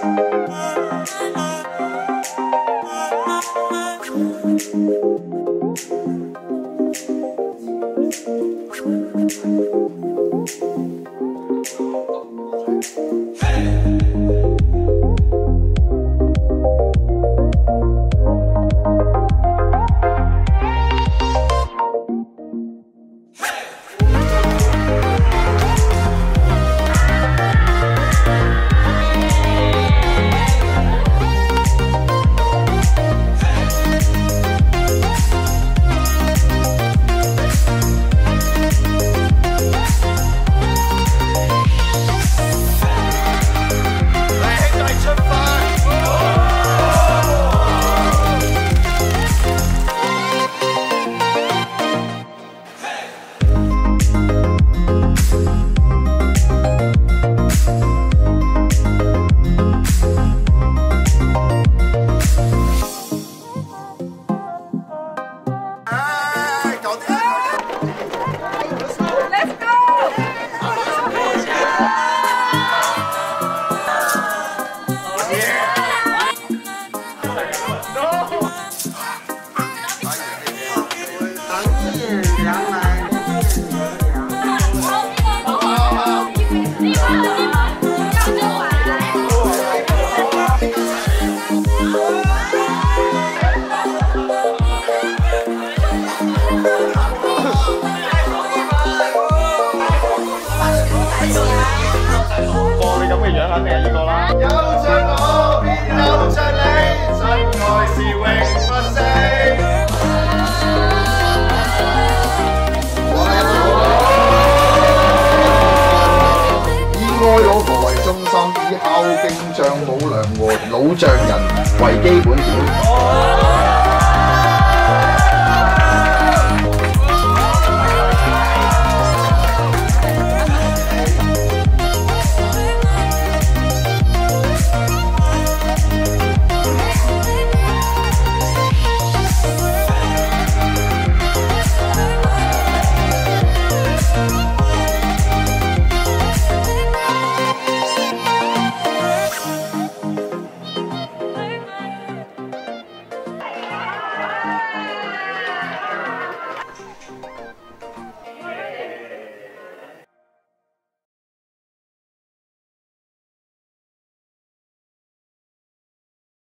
Thank you. Yeah. No. con đi đóng phim vậy là mẹ với con đó dạ, 以孝敬丈母娘和老丈人为基本点